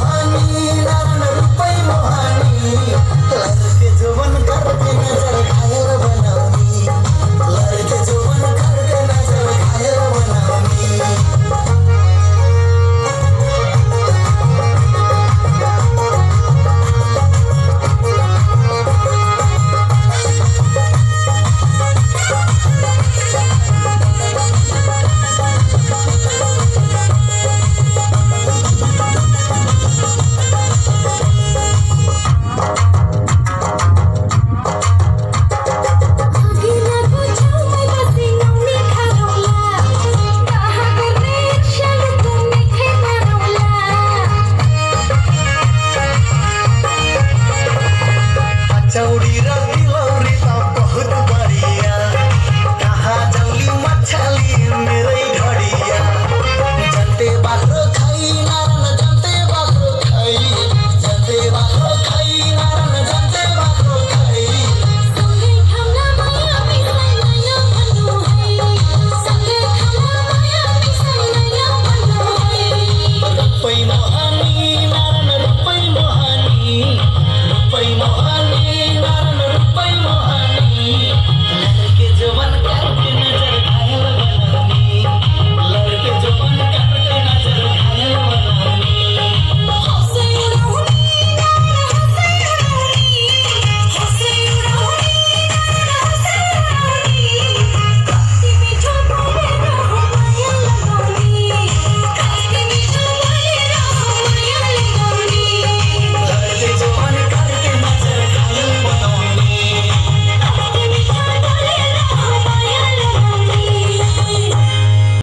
Mohani Ratna रूपई Mohani.